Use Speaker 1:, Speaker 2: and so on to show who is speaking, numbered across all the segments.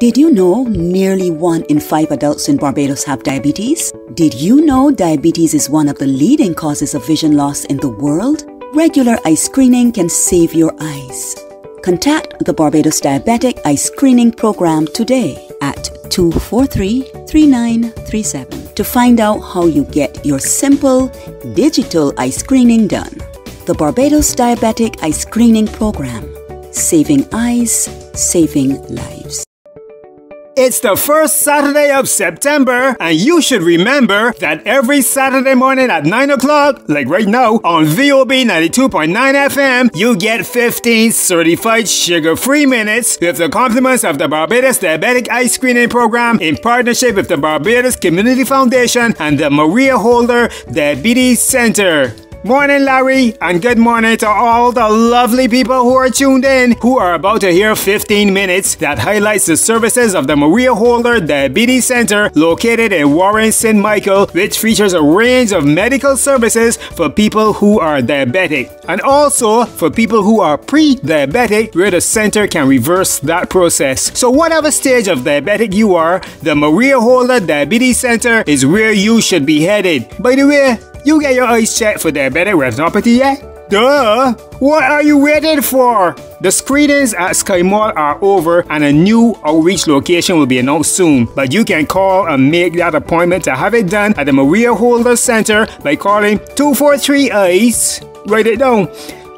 Speaker 1: Did you know nearly one in five adults in Barbados have diabetes? Did you know diabetes is one of the leading causes of vision loss in the world? Regular eye screening can save your eyes. Contact the Barbados Diabetic Eye Screening Program today at 243 3937 to find out how you get your simple digital eye screening done. The Barbados Diabetic Eye Screening Program, saving eyes, saving lives.
Speaker 2: It's the first Saturday of September, and you should remember that every Saturday morning at 9 o'clock, like right now, on VOB 92.9 FM, you get 15 certified sugar free minutes with the compliments of the Barbados Diabetic Eye Screening Program in partnership with the Barbados Community Foundation and the Maria Holder Diabetes Center. Morning, Larry, and good morning to all the lovely people who are tuned in, who are about to hear 15 minutes that highlights the services of the Maria Holder Diabetes Center located in Warrens St. Michael, which features a range of medical services for people who are diabetic, and also for people who are pre diabetic, where the center can reverse that process. So, whatever stage of diabetic you are, the Maria Holder Diabetes Center is where you should be headed. By the way, you get your eyes checked for diabetic retinopathy yet? Duh! What are you waiting for? The screenings at Sky Mall are over and a new outreach location will be announced soon. But you can call and make that appointment to have it done at the Maria Holder Center by calling 243 Eyes. Write it down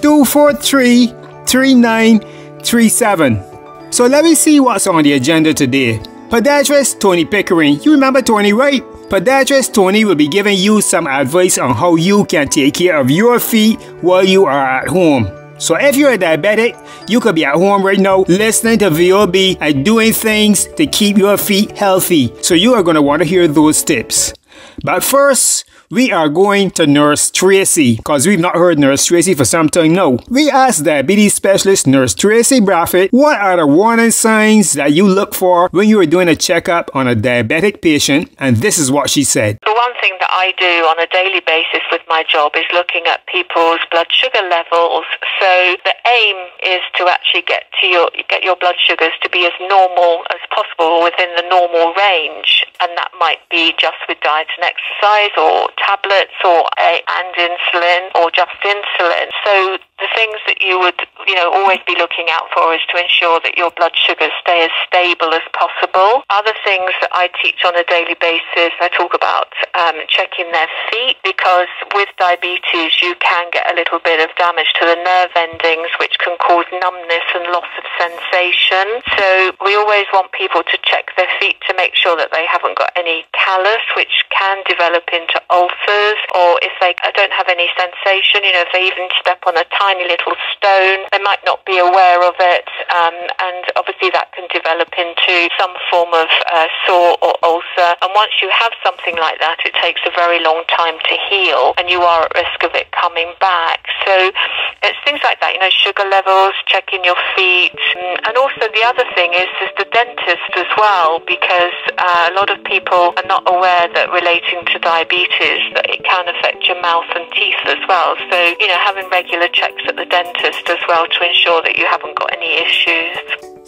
Speaker 2: 243 3937. So let me see what's on the agenda today. Podiatrist Tony Pickering. You remember Tony, right? Podiatrist Tony will be giving you some advice on how you can take care of your feet while you are at home. So if you're a diabetic, you could be at home right now listening to VOB and doing things to keep your feet healthy. So you are going to want to hear those tips. But first, we are going to Nurse Tracy because we've not heard Nurse Tracy for some time now. We asked diabetes specialist Nurse Tracy Braffett what are the warning signs that you look for when you are doing a checkup on a diabetic patient, and this is what she said.
Speaker 3: The one thing that I do on a daily basis with my job is looking at people's blood sugar levels. So the aim is to actually get to your get your blood sugars to be as normal as possible within the normal range, and that might be just with diet and exercise or tablets or a, and insulin or just insulin. So the things that you would, you know, always be looking out for is to ensure that your blood sugars stay as stable as possible. Other things that I teach on a daily basis, I talk about um, checking their feet because with diabetes you can get a little bit of damage to the nerve endings, which can cause numbness and loss of sensation. So we always want people to check their feet to make sure that they haven't got any callus, which can develop into ulcers, or if they don't have any sensation, you know, if they even step on a tiny little stone, they might not be aware of it, um, and obviously that develop into some form of uh, sore or ulcer. And once you have something like that, it takes a very long time to heal, and you are at risk of it coming back. So it's things like that, you know, sugar levels, checking your feet, mm, and also the other thing is is the dentist as well, because uh, a lot of people are not aware that relating to diabetes that it can affect your mouth and teeth as well. So you know, having regular checks at the dentist as well to ensure that you haven't got any issues.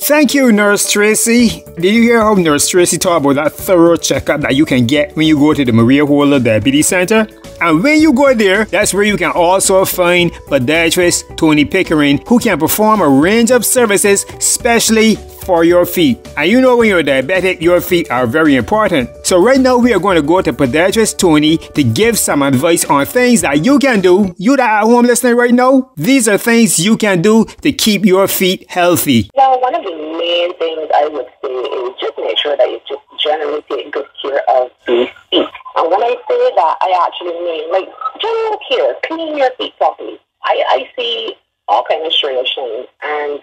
Speaker 2: Thank you, Nurse Tracy. Did you hear how Nurse Tracy talked about that thorough checkup that you can get when you go to the Maria Holder Diabetes Center? And when you go there, that's where you can also find podiatrist Tony Pickering, who can perform a range of services, especially for your feet. And you know when you're diabetic, your feet are very important. So right now we are going to go to podiatrist Tony to give some advice on things that you can do. You that are home listening right now, these are things you can do to keep your feet healthy.
Speaker 4: Well, one of the main things I would say is just make sure that you just generally take good care of the feet. And when I say that, I actually mean like general care, clean your feet properly. I, I see all kinds of striations and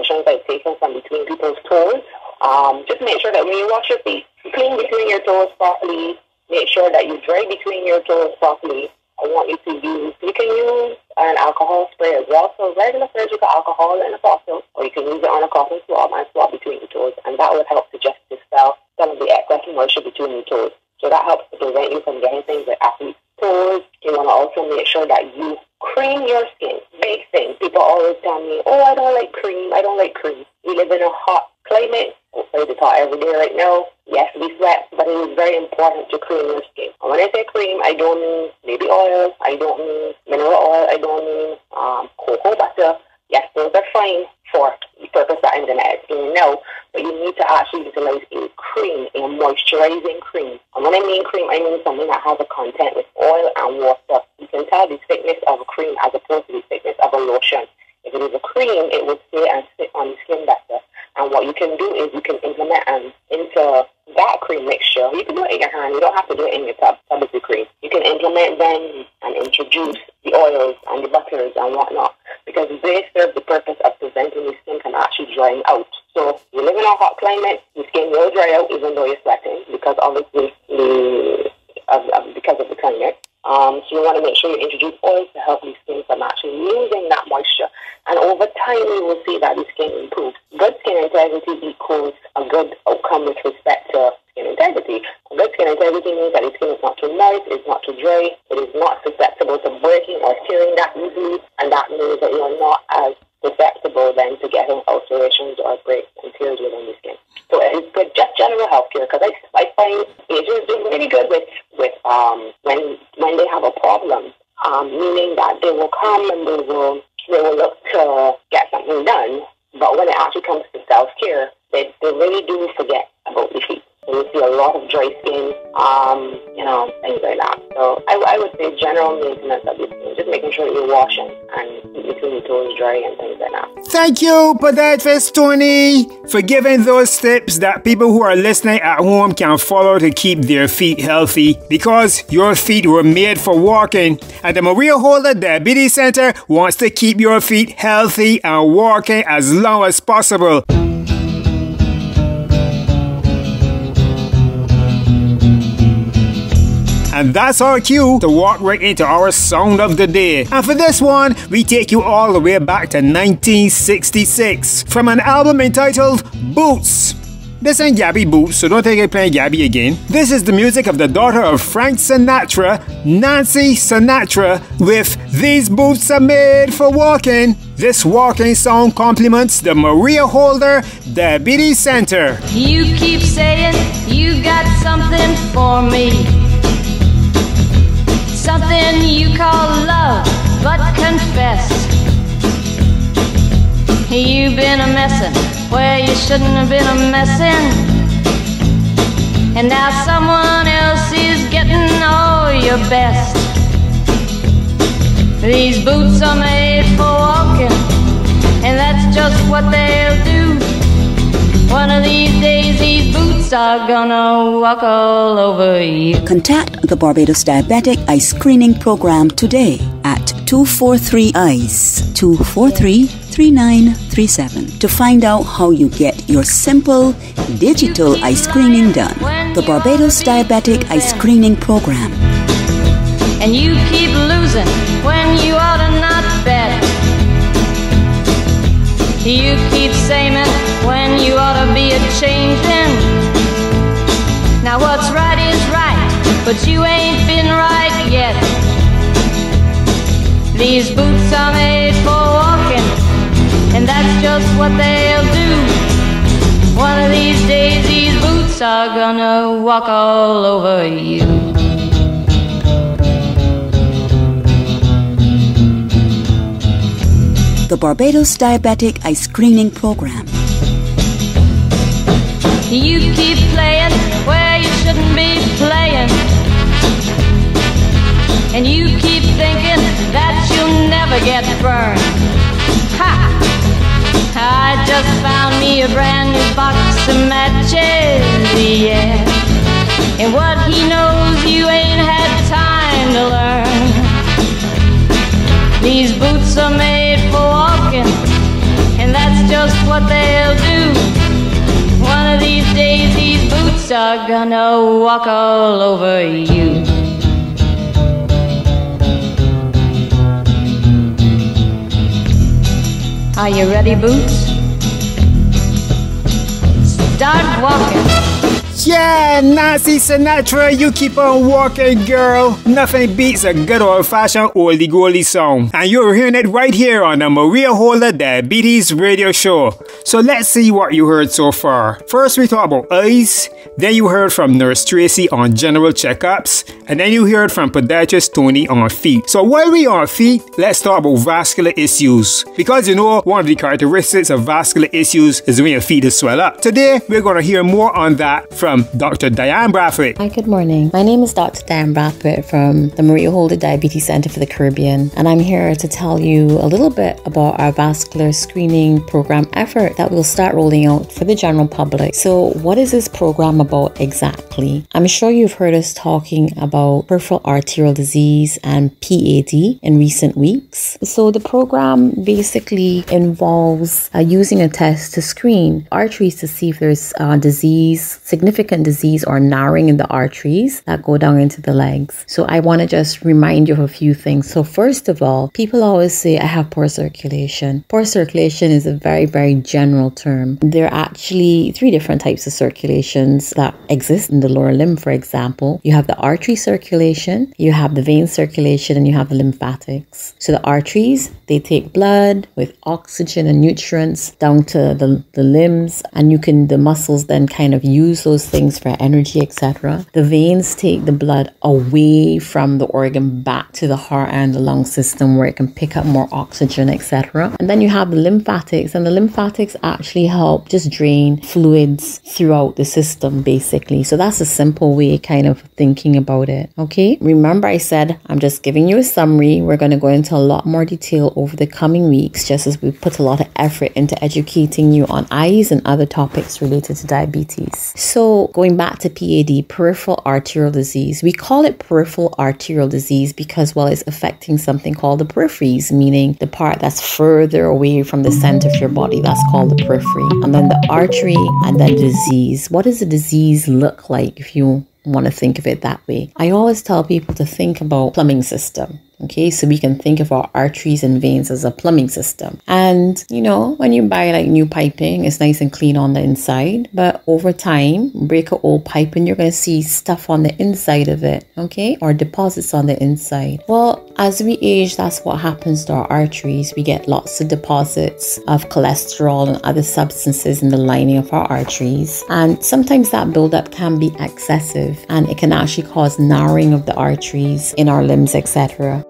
Speaker 4: striations like taken from between people's toes. Um, just make sure that when you wash your feet, clean between your toes properly. Make sure that you dry between your toes properly. I want you to use, you can use an alcohol spray as well. So regular surgical alcohol in a bottle, or you can use it on a cotton swab and swab between the toes. And that would help to just dispel some of the excess moisture between your toes. So that helps to prevent you from getting things like acne pores. You want to also make sure that you cream your skin. Big thing. People always tell me, oh, I don't like cream. I don't like cream. We live in a hot climate. the top every day right now. Yes, we sweat, but it is very important to cream your skin. And when I say cream, I don't mean baby oil, I don't mean mineral oil, I don't mean um, cocoa butter. Yes, those are fine for the purpose that I'm going to explain now, but you need to actually utilize a cream, a moisturizing cream. And when I mean cream, I mean something that has a content with oil and water. You can tell the thickness of a cream as opposed to the thickness of a lotion. If it is a cream, it will stay and sit on the skin better. And what you can do is you can implement um, into that cream mixture. Your hand. You don't have to do it in your the cream. You can implement them and introduce the oils and the butters and whatnot because they serve the purpose of preventing the skin from actually drying out. So you live in a hot climate, your skin will dry out even though you're sweating because obviously the, of, of, because of the climate. Um, so you want to make sure you introduce oils to help your skin from actually losing that moisture. And over time, you will see that your skin improves. Good skin integrity equals a good outcome with respect to. Integrity means that the skin is not too moist, it's not too dry, it is not susceptible to breaking or tearing that easily, and that means that you are not as susceptible then to getting ulcerations or breaks and tears within the skin. So it's good, just general health care, because I, I find agents do really good with, with um, when, when they have a problem, um, meaning that they will come and they will, they will look to get something done, but when it actually comes to self-care, they, they really do forget a lot of dry skin, um, you know, things like that. So I, I would say general maintenance of your skin, just making sure you're washing and between your toes dry and things like that.
Speaker 2: Thank you, Podiatrist Tony, for giving those tips that people who are listening at home can follow to keep their feet healthy because your feet were made for walking. And the Maria Holder Diabetes Center wants to keep your feet healthy and walking as long as possible. And that's our cue to walk right into our song of the day. And for this one, we take you all the way back to 1966 from an album entitled Boots. This ain't Gabby Boots, so don't think I'm playing Gabby again. This is the music of the daughter of Frank Sinatra, Nancy Sinatra, with These Boots Are Made for Walking. This walking song compliments the Maria Holder Diabetes Center.
Speaker 5: You keep saying you got something for me. Something you call love, but confess. You've been a messin' where you shouldn't have been a messin'. And now someone else is getting all your best. These boots are made for walking, and that's just what they'll do. One of these days, these boots are gonna walk all over you.
Speaker 1: Contact the Barbados Diabetic Eye Screening Program today at 243 Eyes 243 3937 to find out how you get your simple digital eye screening done. The Barbados Diabetic Eye Screening Program.
Speaker 5: And you keep losing when you ought to not bet. You keep saying you ought to be a changing. Now what's right is right, but you ain't been right yet. These boots are made for walking, and that's just what they'll do. One of these days, these boots are gonna walk all over you.
Speaker 1: the Barbados Diabetic Eye Screening Program.
Speaker 5: You keep playing where you shouldn't be playing. And you keep thinking that you'll never get burned. Ha! I just found me a brand new box of matches, yeah. And what boots are gonna walk all over you. Are you ready, Boots? Start walking.
Speaker 2: Yeah! Nancy Sinatra, you keep on walking, girl. Nothing beats a good old fashioned oldie goldie song. And you're hearing it right here on the Maria Holder Diabetes Radio Show. So let's see what you heard so far. First, we talked about eyes. Then you heard from Nurse Tracy on general checkups. And then you heard from podiatrist Tony on feet. So while we on feet, let's talk about vascular issues. Because you know, one of the characteristics of vascular issues is when your feet swell up. Today, we're going to hear more on that from Dr. Diane Brathwaite.
Speaker 6: Hi, good morning. My name is Dr. Diane Brathwaite from the Maria Holder Diabetes Center for the Caribbean, and I'm here to tell you a little bit about our vascular screening program effort that we'll start rolling out for the general public. So, what is this program about exactly? I'm sure you've heard us talking about peripheral arterial disease and PAD in recent weeks. So, the program basically involves uh, using a test to screen arteries to see if there's uh, disease, significant disease or narrowing in the arteries that go down into the legs. So I want to just remind you of a few things. So first of all, people always say I have poor circulation. Poor circulation is a very, very general term. There are actually three different types of circulations that exist in the lower limb, for example. You have the artery circulation, you have the vein circulation, and you have the lymphatics. So the arteries, they take blood with oxygen and nutrients down to the, the limbs, and you can, the muscles then kind of use those things for energy, etc. The veins take the blood away from the organ back to the heart and the lung system where it can pick up more oxygen, etc. And then you have the lymphatics, and the lymphatics actually help just drain fluids throughout the system, basically. So that's a simple way kind of thinking about it. Okay. Remember, I said I'm just giving you a summary. We're going to go into a lot more detail over the coming weeks, just as we put a lot of effort into educating you on eyes and other topics related to diabetes. So, going back to PAD, peripheral arterial disease, we call it peripheral arterial disease because, well, it's affecting something called the peripheries, meaning the part that's further away from the center of your body. That's called the periphery. And then the artery and then disease. What does a disease look like if you want to think of it that way? I always tell people to think about plumbing system Okay, so we can think of our arteries and veins as a plumbing system. And you know, when you buy like new piping, it's nice and clean on the inside, but over time, break an old pipe and you're going to see stuff on the inside of it, okay, or deposits on the inside. Well, as we age, that's what happens to our arteries. We get lots of deposits of cholesterol and other substances in the lining of our arteries, and sometimes that buildup can be excessive and it can actually cause narrowing of the arteries in our limbs, etc.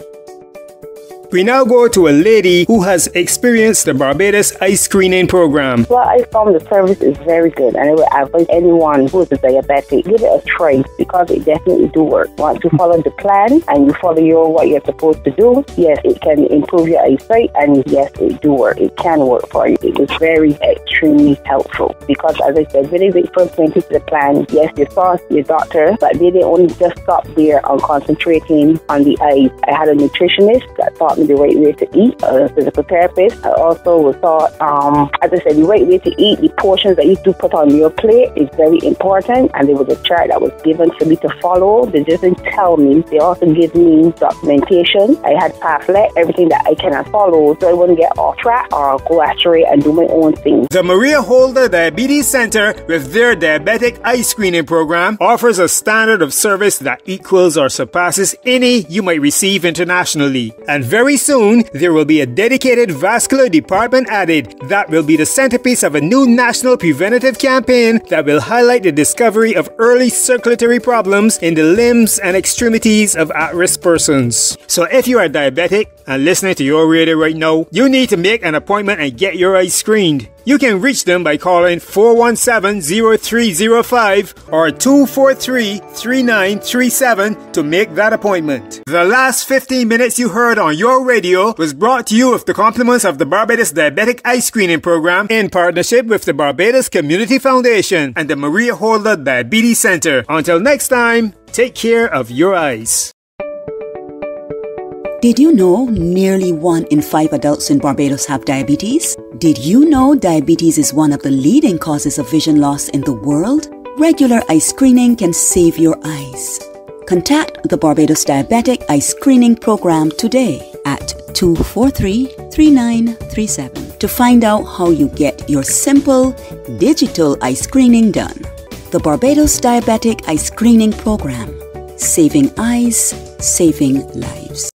Speaker 2: We now go to a lady who has experienced the Barbados eye screening program.
Speaker 7: Well, I found the service is very good, and I would advise anyone who is a diabetic give it a try because it definitely do work. Once you follow the plan and you follow your what you're supposed to do, yes, it can improve your eyesight, and yes, it do work. It can work for you. It was very extremely helpful because, as I said, when they first went into the plan, yes, you saw your doctor, but they didn't only just stop there on concentrating on the eyes. I had a nutritionist that taught me the right way to eat, a physical therapist. I also was taught, um, as I said, the right way to eat, the portions that you do put on your plate is very important. And there was a chart that was given for me to follow. They didn't tell me. They also gave me documentation. I had pamphlet, everything that I cannot follow, so I wouldn't get off track or go astray and do my own thing.
Speaker 2: The Maria Holder Diabetes Center, with their diabetic eye screening program, offers a standard of service that equals or surpasses any you might receive internationally. And very very soon, there will be a dedicated vascular department added that will be the centerpiece of a new national preventative campaign that will highlight the discovery of early circulatory problems in the limbs and extremities of at risk persons. So, if you are diabetic and listening to your radio right now, you need to make an appointment and get your eyes screened. You can reach them by calling 417-0305 or 243-3937 to make that appointment. The last 15 minutes you heard on your radio was brought to you with the compliments of the Barbados Diabetic Eye Screening Program in partnership with the Barbados Community Foundation and the Maria Holder Diabetes Center. Until next time, take care of your eyes.
Speaker 1: Did you know nearly one in five adults in Barbados have diabetes? Did you know diabetes is one of the leading causes of vision loss in the world? Regular eye screening can save your eyes. Contact the Barbados Diabetic Eye Screening Program today at 243 3937 to find out how you get your simple digital eye screening done. The Barbados Diabetic Eye Screening Program. Saving eyes, saving lives.